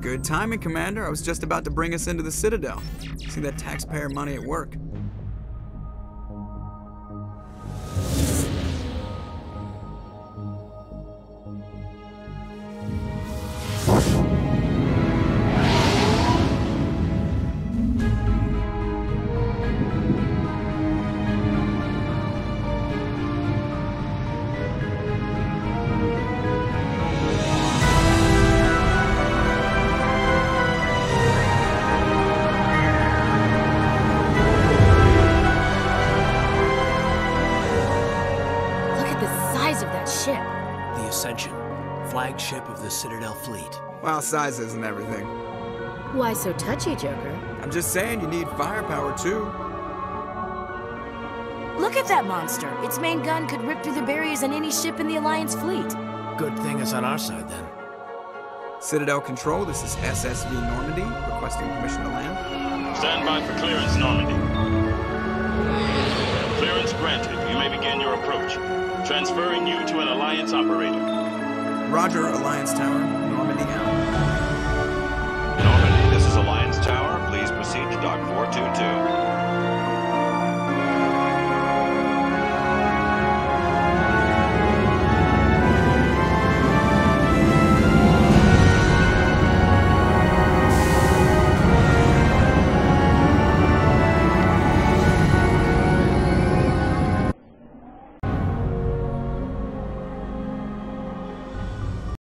Good timing, Commander. I was just about to bring us into the Citadel. See that taxpayer money at work. Ship. The Ascension, flagship of the Citadel fleet. Well, size isn't everything. Why so touchy, Joker? I'm just saying you need firepower too. Look at that monster. Its main gun could rip through the barriers in any ship in the Alliance fleet. Good thing it's on our side then. Citadel Control, this is SSV Normandy, requesting permission to land. Stand by for clearance, Normandy. Clearance granted. You may begin your approach. Transferring you to an Alliance operator. Roger, Alliance Tower,